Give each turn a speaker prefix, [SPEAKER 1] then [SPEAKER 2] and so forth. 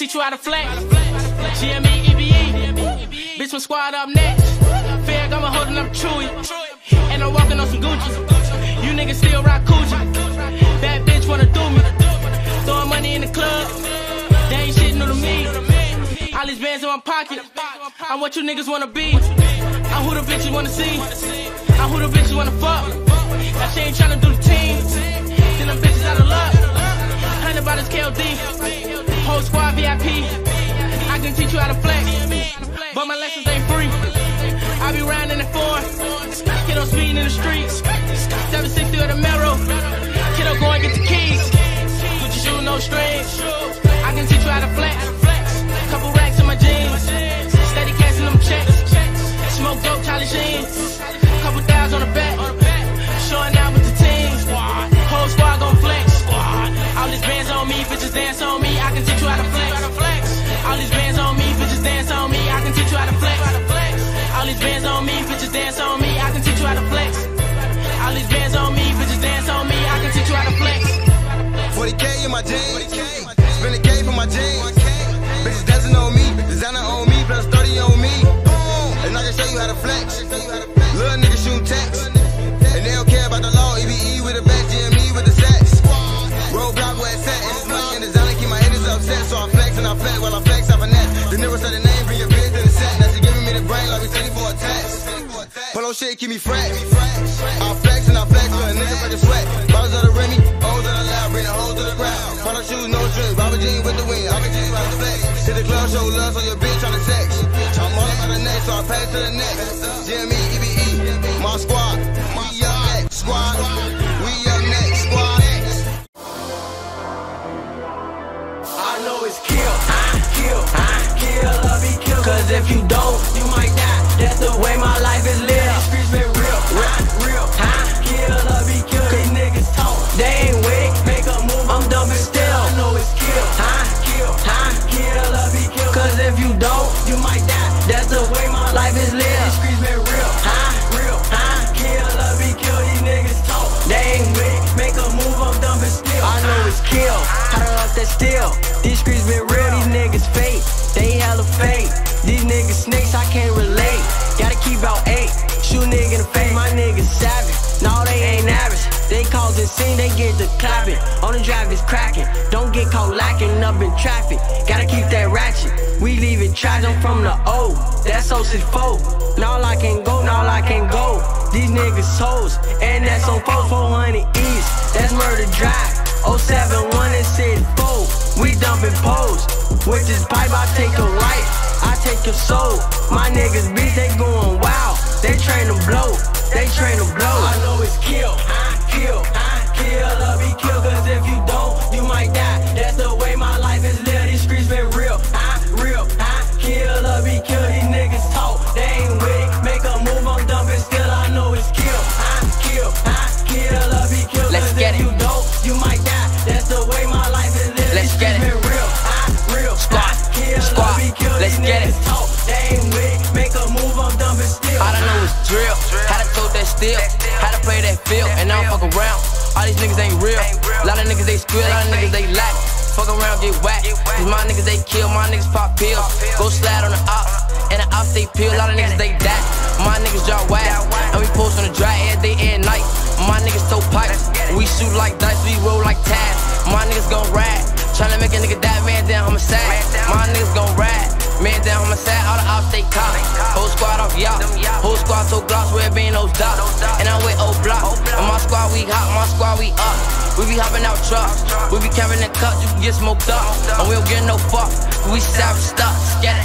[SPEAKER 1] teach you how to flex. GME, EBE. Bitch, my squad up next. Fag, I'm holding up Chewy. And I'm walking on some Gucci. You niggas still rock Coochie. Bad bitch wanna do me. Throwing money in the club. They ain't shit new to me. All these bands in my pocket. I'm what you niggas wanna be. I'm who the bitches wanna see. I'm who the bitches wanna fuck. That she ain't tryna do the team. Then them bitches out of luck. Hundred bottles KLD. Whole squad VIP. I can teach you how to flex. But my lessons ain't free. I be riding in the four. Kiddo speeding in the streets. 760 of the Mero. Kiddo go and get the keys. Gucci shoes, no strings. I can teach you how to flex. My jeans.
[SPEAKER 2] Spend a K for my jeans. Bitches dancing on me. Designer on me. Plus 30 on me. And I can show you how to flex. Little niggas shoot text. And they don't care about the law. EBE with the back. GME with the sex. Roadblock where it's at. It's money and designer. Keep my haters upset. So I flex and I flex while I flex. I finesse. The nigga said the name. Bring your bitch to the set. Now she giving me the brain like we taking for a test. Polo shit keep me fresh. I flex and I flex. Little nigga the sweat. Shoes. Robert Jean with the can teach you how to flex. Hit the club, show love, so your bitch tryna sex. I'm all about the next, so I pass to the next. GME, EBE, my squad. We up next, squad. We up next, squad.
[SPEAKER 3] I know it's kill, I kill, I kill. Cause if you don't, you might die. That's the way my life is lived. Gotta keep out eight. Shoot nigga in the face, my niggas savage. No, they ain't average. They causing scene, they get the clapping. On the drive is cracking. Don't get caught lacking up in traffic. Gotta keep that ratchet. We leave it trash, I'm from the O. That's 064. Now I can go, now I can go. These niggas hoes, and that's on 400 East. That's murder drive. 071 and City 4. We dumping poles. With this pipe, I take a right. I take your soul. My niggas beat, they going wild. They train to blow. They train to blow. I know it's kill.
[SPEAKER 1] Get it.
[SPEAKER 3] niggas talk. They ain't with. Make a move, I'm dumping still.
[SPEAKER 1] All I know is drill. How to tote that steel. How to play that field. And I don't fuck around. All these niggas ain't real. A lot of niggas they squeal. A lot of niggas they lack. Fuck around, get whacked. Cause my niggas they kill. My niggas pop pills. Go slide on the ops. And the ops they peel. A lot of niggas they die. My niggas drop whack. And we post on the dry every day and night. My niggas tow pipes. We shoot like dice. We roll like tabs. My niggas gon' ride. Tryna make a nigga die, man down, homicide. My niggas gon' ride. Man down, on my side, All the ops they cop. Whole squad off yacht. Whole squad so gloss, where being those dots. And I'm with old block. And my squad we hot, my squad we up. We be hopping out trucks. We be carrying the cups, you can get smoked up. And we don't get no fuck. We savage stuff. Get